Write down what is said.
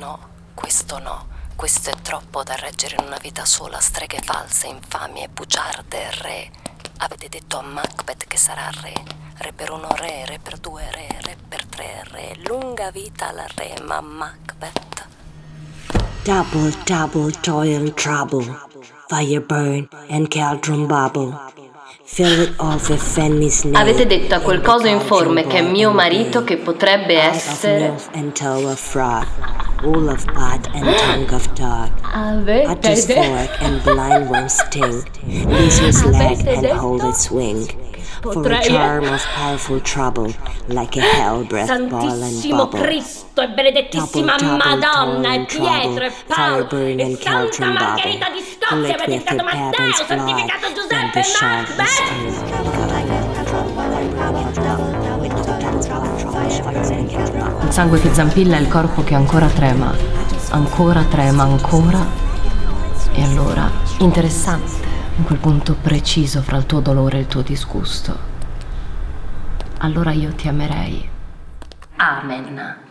no, questo no. Questo è troppo da reggere in una vita sola, streghe false, infamie, bugiarde, re. Avete detto a Macbeth che sarà re. Re per uno re, re per due re, re per tre re. Lunga vita al re, ma Macbeth. Double, double, toil trouble. Fire burn and cauldron bubble. Avete detto a quel coso informe che è mio marito che potrebbe essere... Toe of frog. Wool of bat and tongue of dog. Utter's fork and blind worm's sting. Lizard's leg and hold its wing. For a Potrei- charm of powerful trouble, like a hell breath ball and Santissimo bubble. Cristo e benedettissima Double, double, Madonna e Pietro e Paolo e Santa Margherita di Scozia the Matteo, santificato Giuseppe the shard Macbeth. Il sangue che zampilla è il corpo che ancora trema, ancora trema, ancora. E allora, interessante, in quel punto preciso fra il tuo dolore e il tuo disgusto. Allora io ti amerei. Amen.